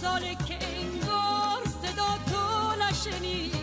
ساله که انگار صدا تو نشنید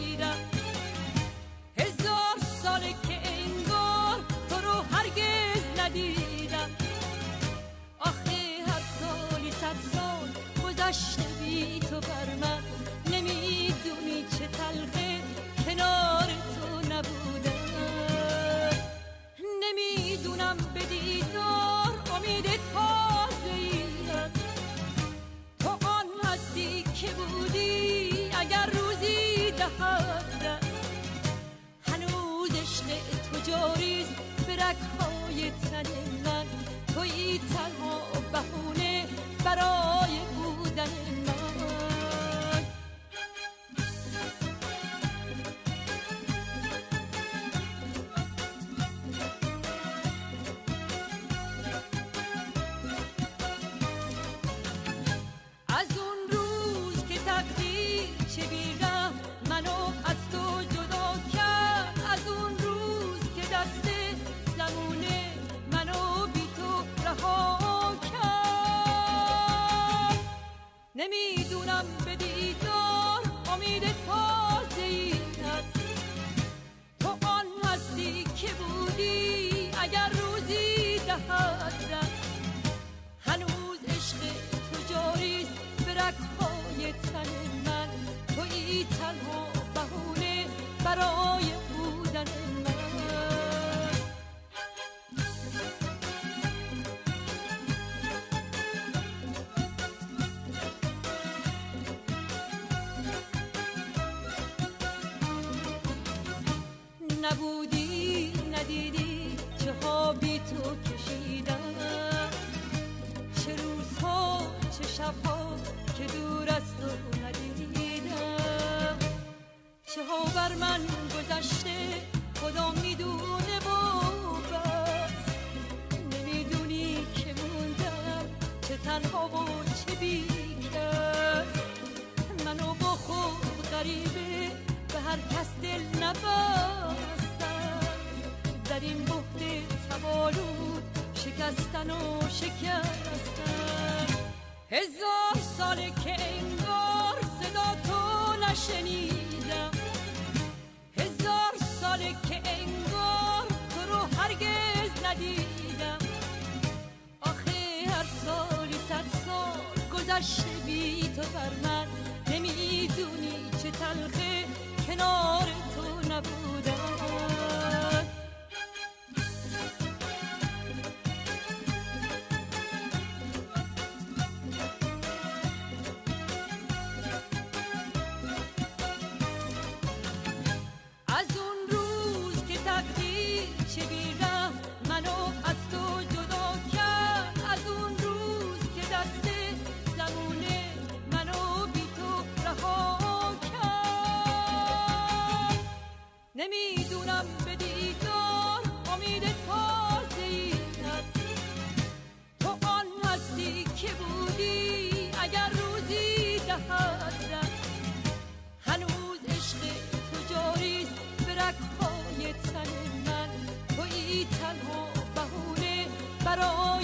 Çevirgan paró بر کس دل نبستن در این بحت تبالود شکستن و شکستن هزار سال که انگار صدا تو نشنید نمی‌دونم به دیدار امید تازه ای تو آن هستی که بودی اگر روزی دهد هنوز عشق تو جاریست به رکهای تن من. تویی تنها بهونه برای